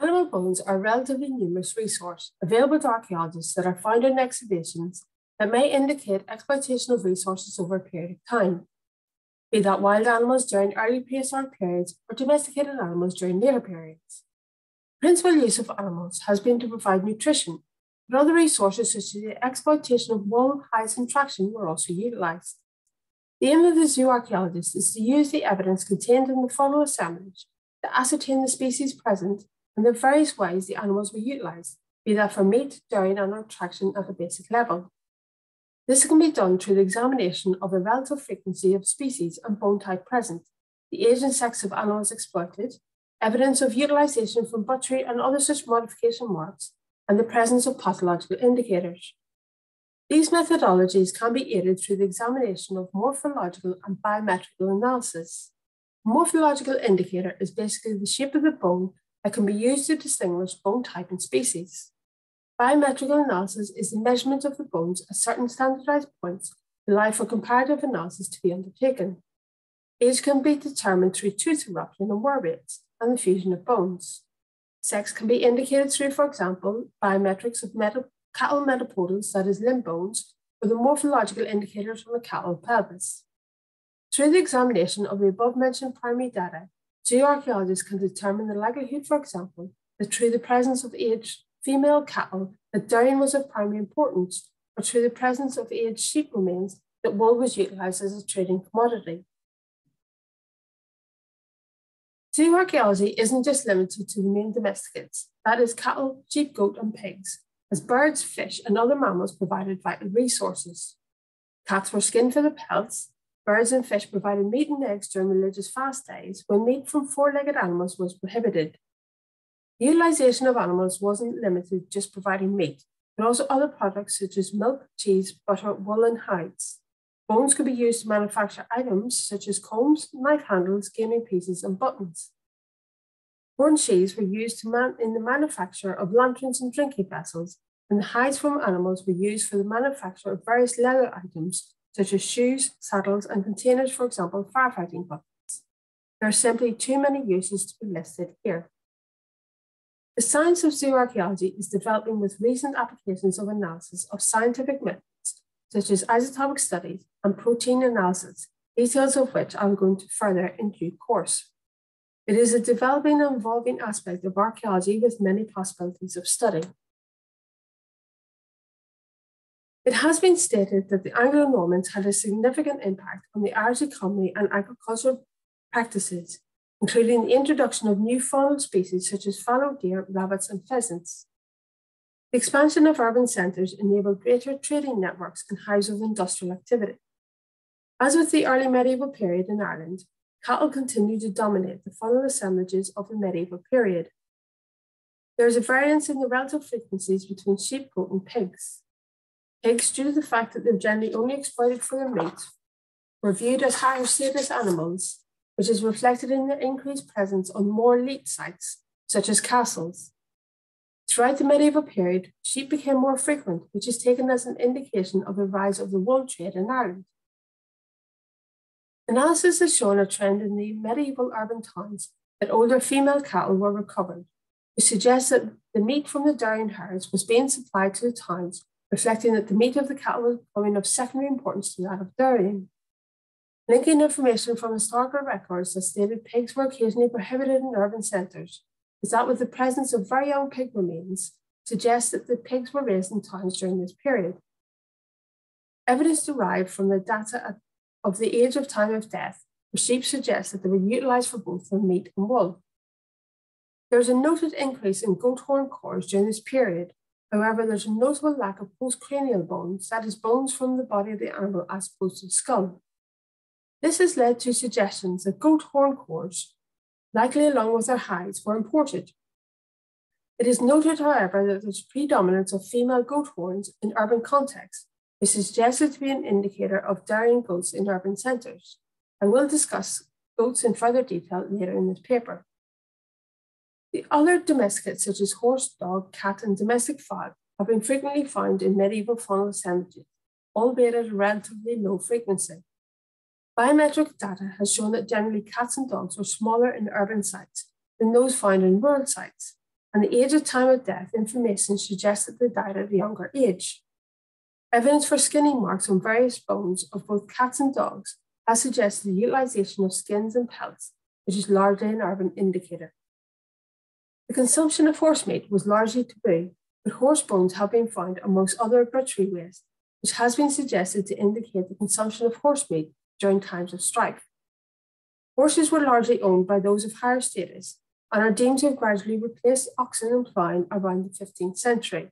Animal bones are a relatively numerous resource available to archaeologists that are found in excavations that may indicate exploitation of resources over a period of time, be that wild animals during early prehistoric periods or domesticated animals during later periods. Principal use of animals has been to provide nutrition, but other resources such as the exploitation of wool, hides, and traction were also utilised. The aim of the zoo archaeologist is to use the evidence contained in the faunal assemblage to ascertain the species present and the various ways the animals were utilised, be that for meat, dairy, and traction at a basic level. This can be done through the examination of the relative frequency of species and bone type present, the age and sex of animals exploited, evidence of utilization from butchery and other such modification marks, and the presence of pathological indicators. These methodologies can be aided through the examination of morphological and biometrical analysis. A morphological indicator is basically the shape of the bone that can be used to distinguish bone type and species. Biometrical analysis is the measurement of the bones at certain standardized points allow for comparative analysis to be undertaken. Age can be determined through tooth eruption and wear rates and the fusion of bones. Sex can be indicated through, for example, biometrics of metal, cattle metapodials, that is limb bones, or the morphological indicators from the cattle pelvis. Through the examination of the above-mentioned primary data, zooarchaeologists can determine the likelihood, for example, that through the presence of aged female cattle that dairying was of primary importance, or through the presence of aged sheep remains that wool was utilised as a trading commodity. Zooarchaeology isn't just limited to the main domesticates, that is cattle, sheep, goat, and pigs, as birds, fish, and other mammals provided vital resources. Cats were skinned for the pelts, birds and fish provided meat and eggs during religious fast days when meat from four-legged animals was prohibited. The utilization of animals wasn't limited to just providing meat, but also other products such as milk, cheese, butter, wool, and hides. Bones could be used to manufacture items such as combs, knife handles, gaming pieces, and buttons. Horn sheaths were used in the manufacture of lanterns and drinking vessels, and the hides from animals were used for the manufacture of various leather items such as shoes, saddles, and containers, for example, firefighting buckets. There are simply too many uses to be listed here. The science of zooarchaeology is developing with recent applications of analysis of scientific methods, such as isotopic studies and protein analysis, details of which I'm going to further in due course. It is a developing and evolving aspect of archaeology with many possibilities of study. It has been stated that the Anglo-Normans had a significant impact on the Irish economy and agricultural practices, including the introduction of new faunal species such as fallow deer, rabbits, and pheasants. The expansion of urban centres enabled greater trading networks and hives of industrial activity. As with the early medieval period in Ireland, cattle continued to dominate the faunal assemblages of the medieval period. There is a variance in the relative frequencies between sheep, goat, and pigs. Due to the fact that they're generally only exploited for their meat, were viewed as higher status animals which is reflected in their increased presence on more elite sites, such as castles. Throughout the medieval period, sheep became more frequent, which is taken as an indication of the rise of the wool trade in Ireland. Analysis has shown a trend in the medieval urban towns that older female cattle were recovered, which suggests that the meat from the dairying herds was being supplied to the towns, reflecting that the meat of the cattle was becoming of secondary importance to that of dairying. Linking information from historical records that stated pigs were occasionally prohibited in urban centres is that with the presence of very young pig remains suggests that the pigs were raised in towns during this period. Evidence derived from the data of the age of time of death for sheep suggests that they were utilised for both their meat and wool. There is a noted increase in goat horn cores during this period. However, there's a notable lack of postcranial bones, that is, bones from the body of the animal as opposed to the skull. This has led to suggestions that goat horn cores, likely along with their hides, were imported. It is noted, however, that there's predominance of female goat horns in urban contexts, which is suggested to be an indicator of dairying goats in urban centres. And we'll discuss goats in further detail later in this paper. The other domesticates, such as horse, dog, cat, and domestic fowl, have been frequently found in medieval faunal assemblages, albeit at a relatively low frequency. Biometric data has shown that generally cats and dogs are smaller in urban sites than those found in rural sites, and the age of time of death information suggests that they died at a younger age. Evidence for skinning marks on various bones of both cats and dogs has suggested the utilization of skins and pelts, which is largely an urban indicator. The consumption of horse meat was largely taboo, but horse bones have been found amongst other butchery waste, which has been suggested to indicate the consumption of horse meat during times of strife. Horses were largely owned by those of higher status and are deemed to have gradually replaced oxen and ploughing around the 15th century.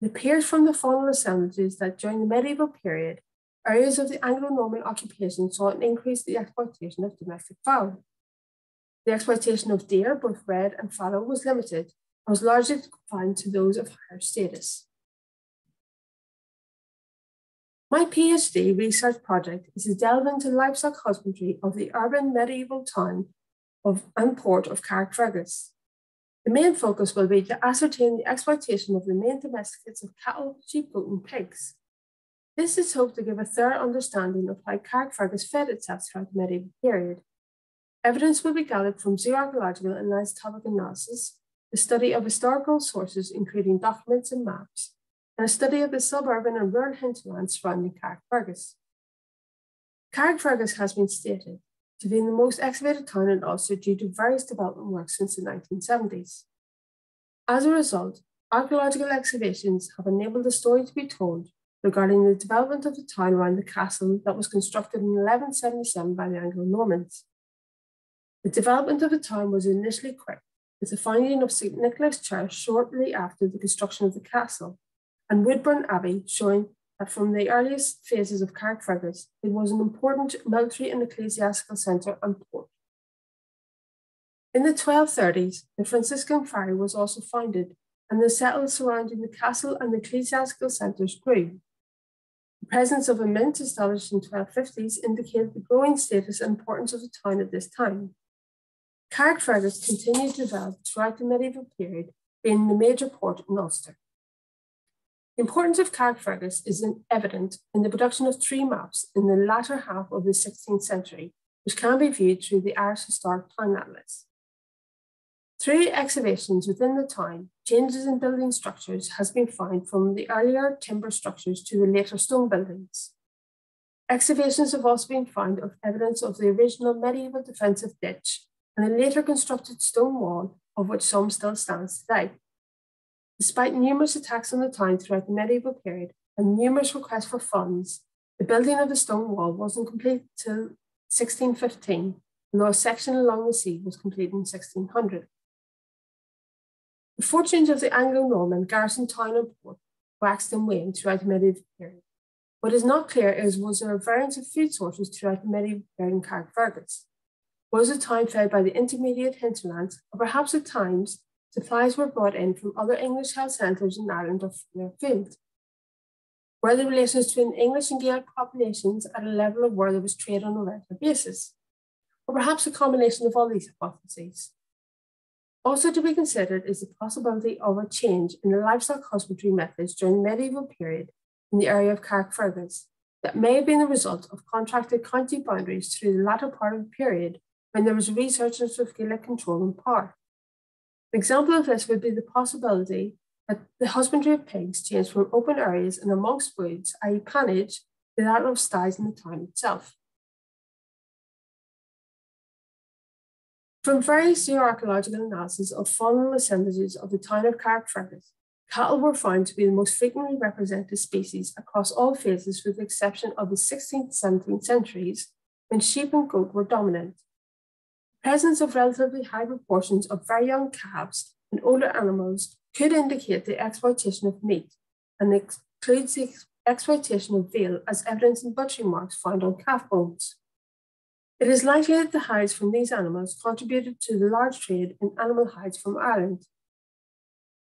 It appears from the faunal assemblages that during the medieval period, areas of the Anglo-Norman occupation saw an increase in the exploitation of domestic fowl. The exploitation of deer, both red and fallow, was limited and was largely confined to those of higher status. My PhD research project is to delve into livestock husbandry of the urban medieval town of and port of Carrickfergus. The main focus will be to ascertain the exploitation of the main domesticates of cattle, sheep, goat, and pigs. This is hoped to give a thorough understanding of how Carrickfergus fed itself throughout the medieval period. Evidence will be gathered from zooarchaeological and isotopic analysis, the study of historical sources, including documents and maps, and a study of the suburban and rural hinterlands surrounding Carrickfergus. Carrickfergus has been stated to be the most excavated town in Ulster due to various development works since the 1970s. As a result, archaeological excavations have enabled a story to be told regarding the development of the town around the castle that was constructed in 1177 by the Anglo-Normans. The development of the town was initially quick, with the founding of St. Nicholas Church shortly after the construction of the castle, and Woodburn Abbey, showing that from the earliest phases of Carrickfergus, it was an important military and ecclesiastical centre and port. In the 1230s, the Franciscan friary was also founded, and the settlements surrounding the castle and the ecclesiastical centres grew. The presence of a mint established in 1250s indicated the growing status and importance of the town at this time. Carrickfergus continued to develop throughout the medieval period, being the major port in Ulster. The importance of Carrickfergus is evident in the production of three maps in the latter half of the 16th century, which can be viewed through the Irish Historic Town Atlas. Through excavations within the town, changes in building structures has been found from the earlier timber structures to the later stone buildings. Excavations have also been found of evidence of the original medieval defensive ditch and the later constructed stone wall, of which some still stands today. Despite numerous attacks on the town throughout the medieval period and numerous requests for funds, the building of the stone wall wasn't complete till 1615, though a section along the sea was completed in 1600. The fortunes of the Anglo-Norman garrison town and port waxed and waned throughout the medieval period. What is not clear is was there a variance of food sources throughout the medieval period in Carrickfergus? Was the town fed by the intermediate hinterlands, or perhaps at times Supplies were brought in from other English health centres in Ireland or further afield. Were the relations between English and Gaelic populations at a level of where there was trade on a regular basis? Or perhaps a combination of all these hypotheses. Also to be considered is the possibility of a change in the livestock husbandry methods during the medieval period in the area of Carrickfergus that may have been the result of contracted county boundaries through the latter part of the period when there was researchers of Gaelic control and power. An example of this would be the possibility that the husbandry of pigs changed from open areas and amongst woods, i.e. pannage, to that of sties in the town itself. From various zooarchaeological analyses of faunal assemblages of the town of Carrickfergus, cattle were found to be the most frequently represented species across all phases with the exception of the 16th 17th centuries when sheep and goat were dominant presence of relatively high proportions of very young calves and older animals could indicate the exploitation of meat and includes the exploitation of veal as evidence in butchery marks found on calf bones. It is likely that the hides from these animals contributed to the large trade in animal hides from Ireland.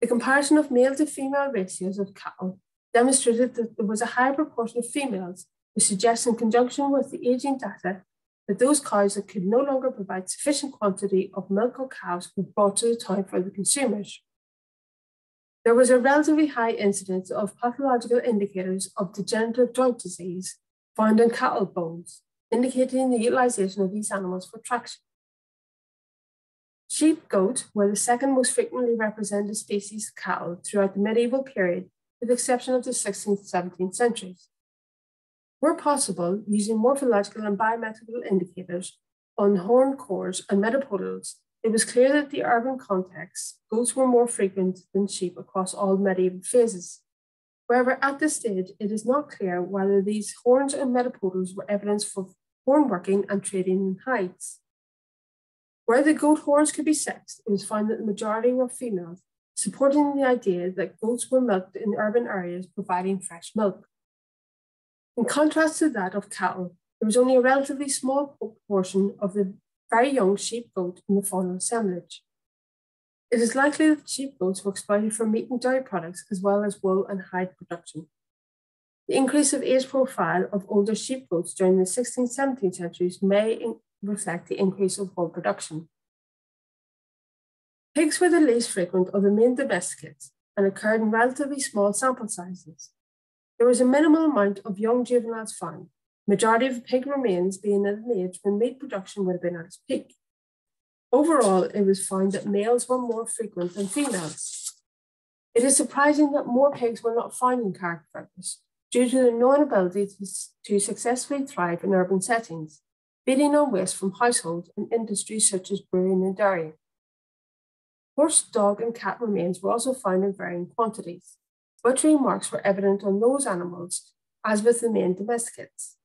The comparison of male to female ratios of cattle demonstrated that there was a higher proportion of females, which suggests in conjunction with the aging data that those cows that could no longer provide sufficient quantity of milk or cows were brought to the town for the consumers. There was a relatively high incidence of pathological indicators of degenerative joint disease found in cattle bones, indicating the utilization of these animals for traction. Sheep goat were the second most frequently represented species of cattle throughout the medieval period, with the exception of the 16th 17th centuries. Where possible, using morphological and biometrical indicators on horn cores and metapodials, it was clear that the urban context, goats were more frequent than sheep across all medieval phases. However, at this stage, it is not clear whether these horns and metapodials were evidence for horn working and trading in hides. Where the goat horns could be sexed, it was found that the majority were females, supporting the idea that goats were milked in urban areas providing fresh milk. In contrast to that of cattle, there was only a relatively small proportion of the very young sheep goat in the faunal assemblage. It is likely that sheep goats were exploited for meat and dairy products as well as wool and hide production. The increase of age profile of older sheep goats during the 16th, 17th centuries may reflect the increase of wool production. Pigs were the least frequent of the main domesticates and occurred in relatively small sample sizes. There was a minimal amount of young juveniles found, majority of pig remains being at an age when meat production would have been at its peak. Overall, it was found that males were more frequent than females. It is surprising that more pigs were not found in Carrickfergus due to their known ability to, to successfully thrive in urban settings, feeding on waste from households and industries such as brewing and dairying. Horse, dog, and cat remains were also found in varying quantities. Butchery marks were evident on those animals, as with the main domesticates.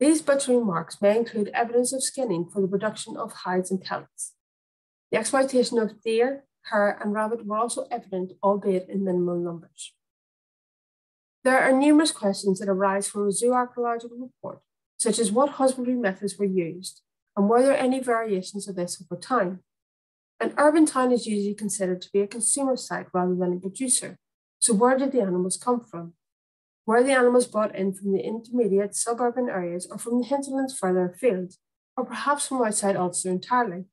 These butchery marks may include evidence of skinning for the production of hides and pellets. The exploitation of deer, hare, and rabbit were also evident, albeit in minimal numbers. There are numerous questions that arise from a zooarchaeological report, such as what husbandry methods were used, and were there any variations of this over time? An urban town is usually considered to be a consumer site rather than a producer. So where did the animals come from? Were the animals brought in from the intermediate suburban areas or from the hinterlands further afield, or perhaps from outside Ulster entirely?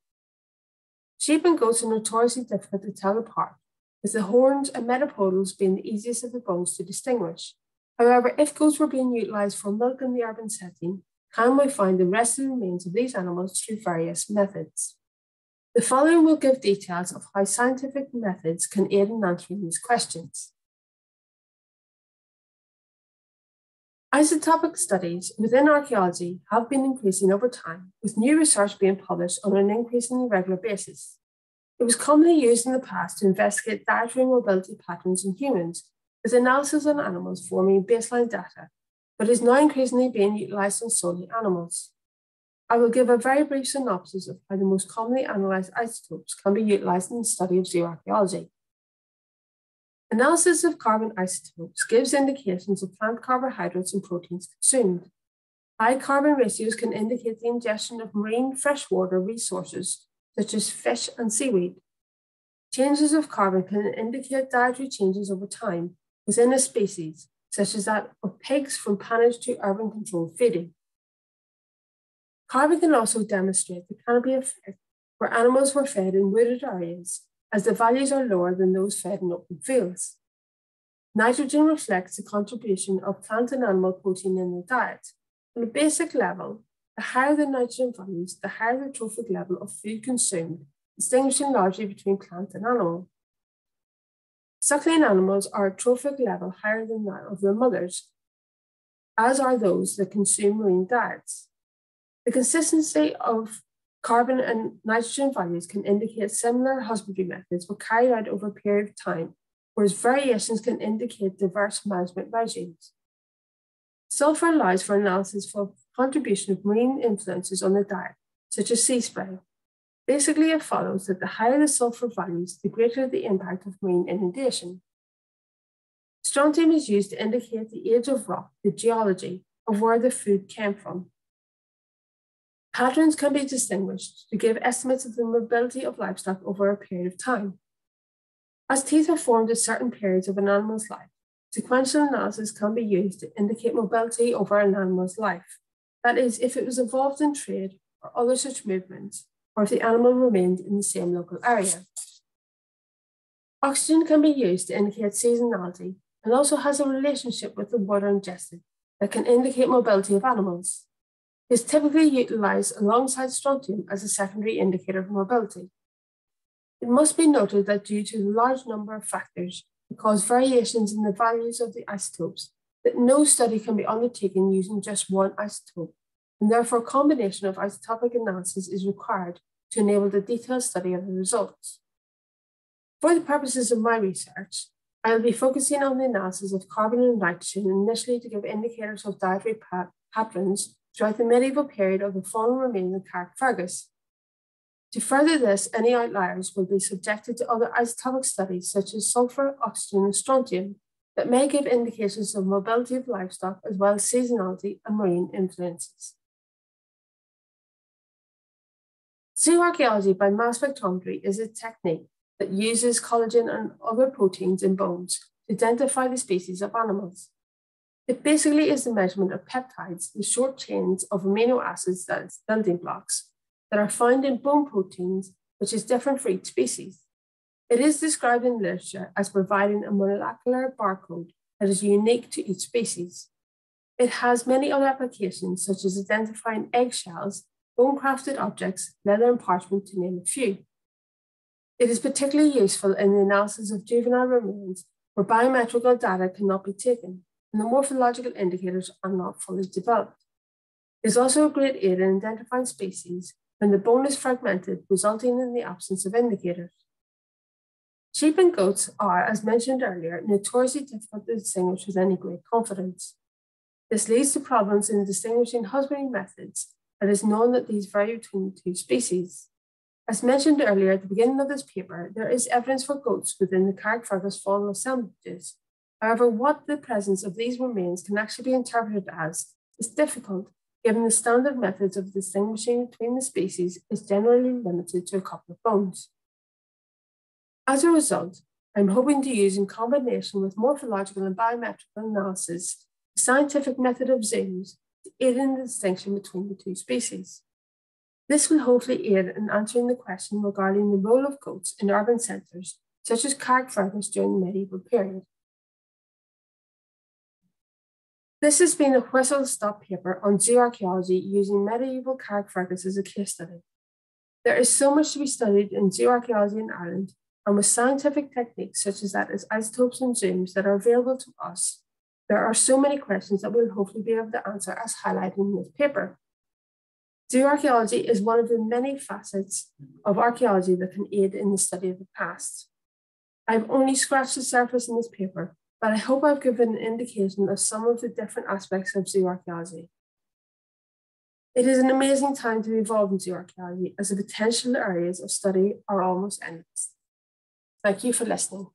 Sheep and goats are notoriously difficult to tell apart, with the horns and metapodials being the easiest of the bones to distinguish. However, if goats were being utilised for milk in the urban setting, can we find the rest of the remains of these animals through various methods? The following will give details of how scientific methods can aid in answering these questions. Isotopic studies within archaeology have been increasing over time, with new research being published on an increasingly regular basis. It was commonly used in the past to investigate dietary mobility patterns in humans, with analysis on animals forming baseline data, but is now increasingly being utilized on solely animals. I will give a very brief synopsis of how the most commonly analyzed isotopes can be utilized in the study of zooarchaeology. Analysis of carbon isotopes gives indications of plant carbohydrates and proteins consumed. High carbon ratios can indicate the ingestion of marine freshwater resources, such as fish and seaweed. Changes of carbon can indicate dietary changes over time within a species, such as that of pigs from pannage to urban controlled feeding. Carbon can also demonstrate the canopy effect where animals were fed in wooded areas as the values are lower than those fed in open fields. Nitrogen reflects the contribution of plant and animal protein in the diet. On a basic level, the higher the nitrogen values, the higher the trophic level of food consumed, distinguishing largely between plant and animal. Suckling animals are a trophic level higher than that of their mothers, as are those that consume marine diets. The consistency of Carbon and nitrogen values can indicate similar husbandry methods were carried out over a period of time, whereas variations can indicate diverse management regimes. Sulfur allows for analysis for contribution of marine influences on the diet, such as sea spray. Basically, it follows that the higher the sulfur values, the greater the impact of marine inundation. Strontium is used to indicate the age of rock, the geology of where the food came from. Patterns can be distinguished to give estimates of the mobility of livestock over a period of time. As teeth are formed at certain periods of an animal's life, sequential analysis can be used to indicate mobility over an animal's life. That is, if it was involved in trade or other such movements, or if the animal remained in the same local area. Oxygen can be used to indicate seasonality and also has a relationship with the water ingested that can indicate mobility of animals is typically utilized alongside strontium as a secondary indicator of mobility. It must be noted that due to the large number of factors that cause variations in the values of the isotopes, that no study can be undertaken using just one isotope, and therefore a combination of isotopic analysis is required to enable the detailed study of the results. For the purposes of my research, I will be focusing on the analysis of carbon and nitrogen initially to give indicators of dietary patterns throughout the medieval period of the faunal remains of Carrickfergus. To further this, any outliers will be subjected to other isotopic studies such as sulfur, oxygen, and strontium that may give indications of mobility of livestock as well as seasonality and marine influences. Zooarchaeology by mass spectrometry is a technique that uses collagen and other proteins in bones to identify the species of animals. It basically is the measurement of peptides, the short chains of amino acids, that is building blocks, that are found in bone proteins, which is different for each species. It is described in literature as providing a molecular barcode that is unique to each species. It has many other applications, such as identifying eggshells, bone crafted objects, leather, and parchment, to name a few. It is particularly useful in the analysis of juvenile remains where biometrical data cannot be taken and the morphological indicators are not fully developed. It is also a great aid in identifying species when the bone is fragmented, resulting in the absence of indicators. Sheep and goats are, as mentioned earlier, notoriously difficult to distinguish with any great confidence. This leads to problems in distinguishing husbandry methods, and it is known that these vary between the two species. As mentioned earlier at the beginning of this paper, there is evidence for goats within the Carrickfergus faunal assemblages. However, what the presence of these remains can actually be interpreted as is difficult, given the standard methods of distinguishing between the species is generally limited to a couple of bones. As a result, I'm hoping to use in combination with morphological and biometrical analysis, the scientific method of ZooMS to aid in the distinction between the two species. This will hopefully aid in answering the question regarding the role of goats in urban centres, such as Carrickfergus during the medieval period. This has been a whistle-stop paper on zooarchaeology using medieval Carrickfergus as a case study. There is so much to be studied in zooarchaeology in Ireland, and with scientific techniques such as that as isotopes and ZooMS that are available to us, there are so many questions that we'll hopefully be able to answer as highlighted in this paper. Zooarchaeology is one of the many facets of archaeology that can aid in the study of the past. I've only scratched the surface in this paper, but I hope I've given an indication of some of the different aspects of zooarchaeology. It is an amazing time to be involved in zooarchaeology as the potential areas of study are almost endless. Thank you for listening.